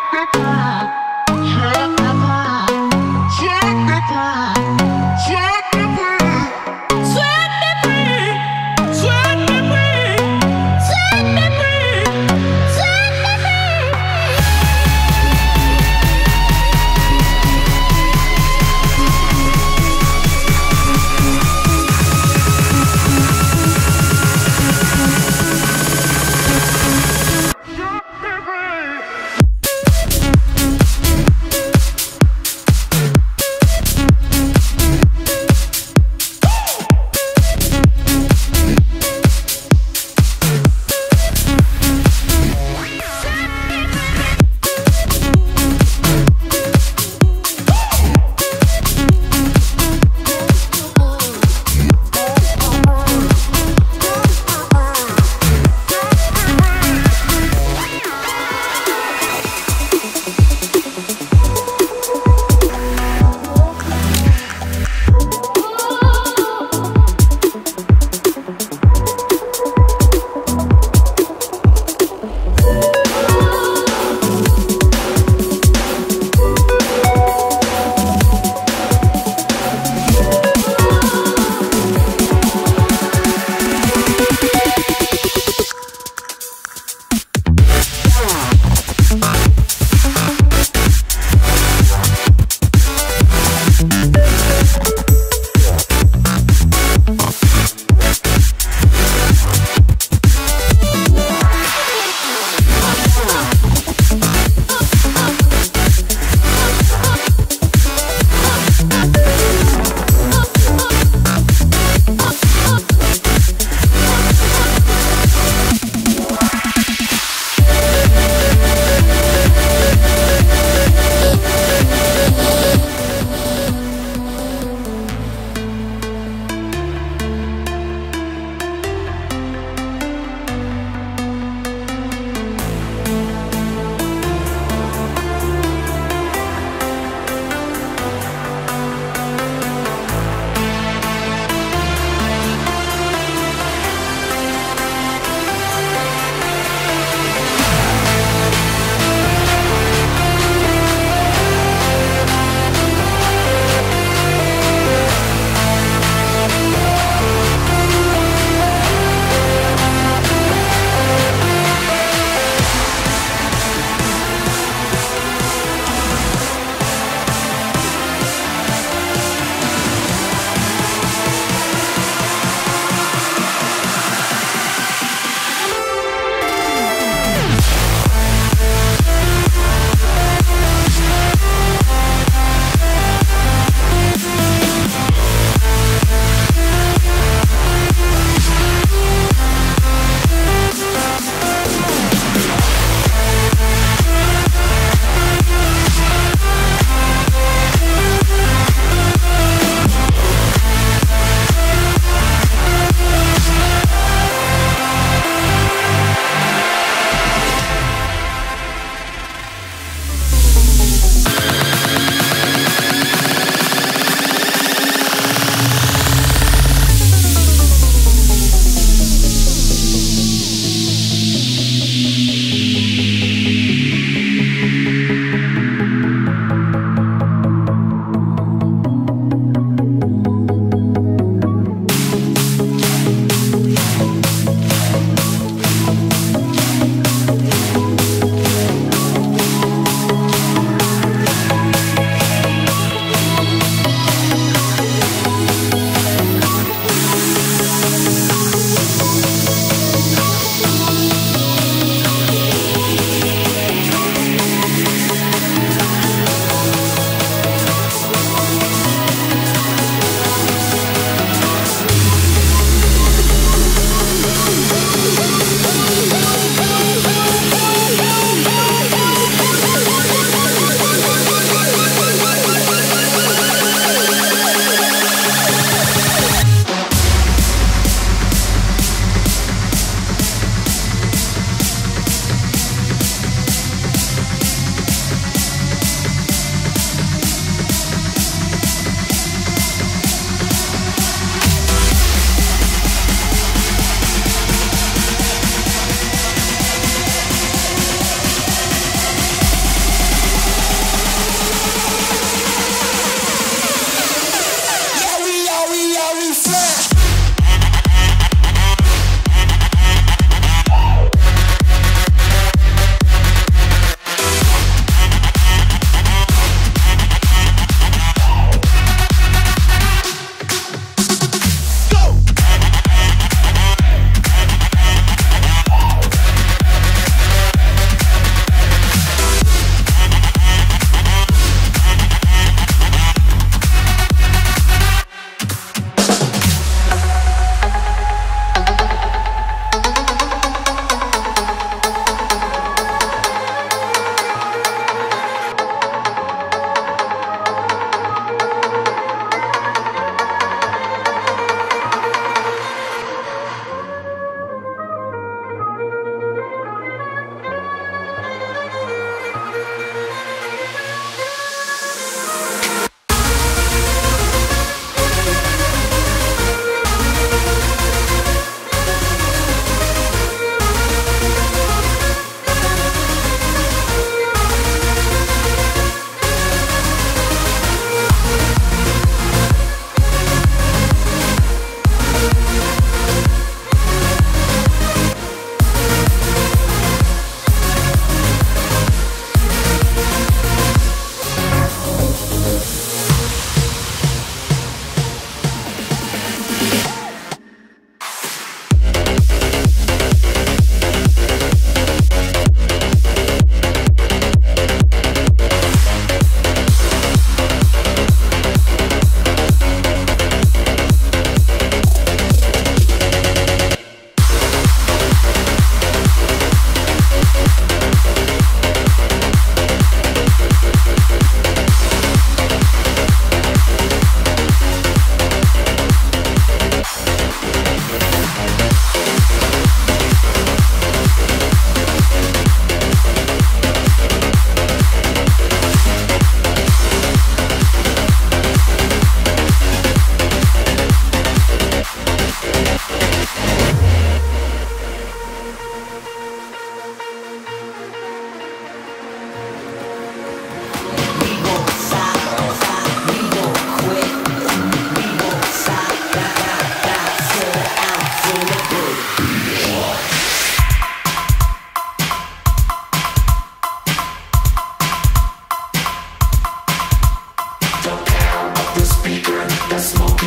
Thank you.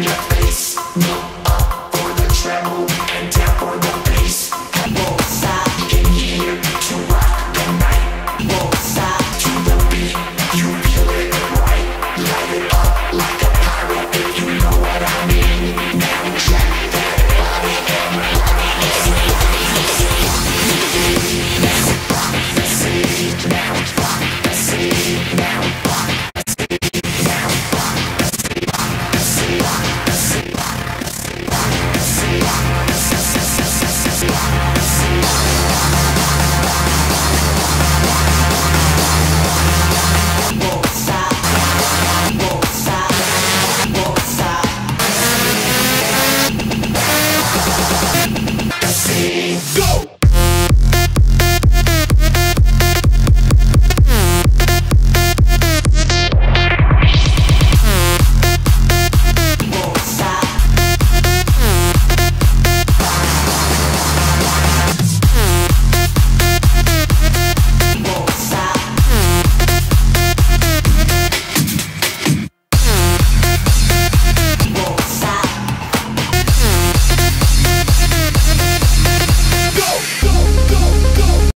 your face.